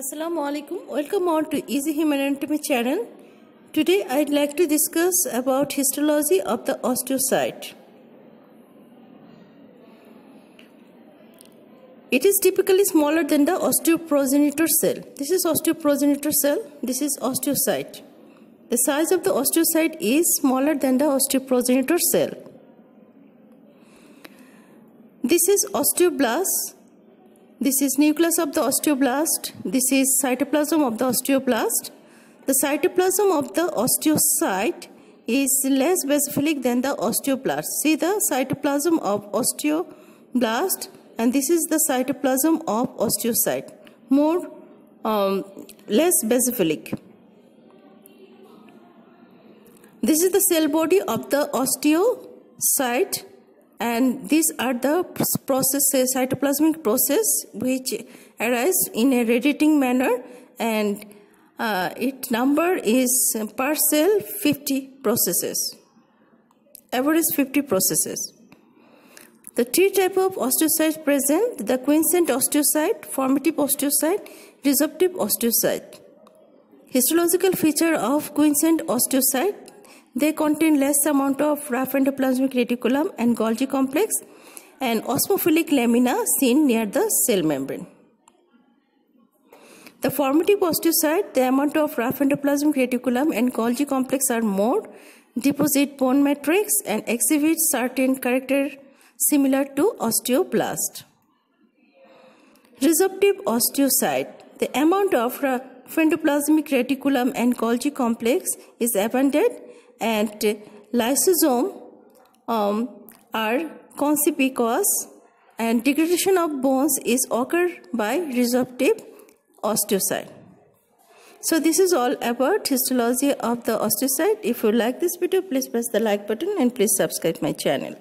Assalamu alaikum. Welcome on to Easy Human Anatomy channel. Today I'd like to discuss about histology of the osteocyte. It is typically smaller than the osteoprogenitor cell. This is osteoprogenitor cell. This is osteocyte. The size of the osteocyte is smaller than the osteoprogenitor cell. This is osteoblast this is nucleus of the osteoblast. This is cytoplasm of the osteoblast. The cytoplasm of the osteocyte is less basophilic than the osteoblast. See the cytoplasm of osteoblast and this is the cytoplasm of osteocyte. More, um, less basophilic. This is the cell body of the osteocyte and these are the processes cytoplasmic process which arise in a radiating manner. And uh, its number is per cell 50 processes average 50 processes. The three type of osteocytes present the quiescent osteocyte formative osteocyte resorptive osteocyte. Histological feature of quiescent osteocyte they contain less amount of rough endoplasmic reticulum and Golgi complex and osmophilic lamina seen near the cell membrane. The formative osteocyte, the amount of rough endoplasmic reticulum and Golgi complex are more, deposit bone matrix and exhibit certain character similar to osteoblast. Resorptive osteocyte, the amount of rough endoplasmic reticulum and Golgi complex is abundant and lysosome um, are conspicuous and degradation of bones is occurred by resorptive osteocyte. So this is all about histology of the osteocyte. If you like this video, please press the like button and please subscribe my channel.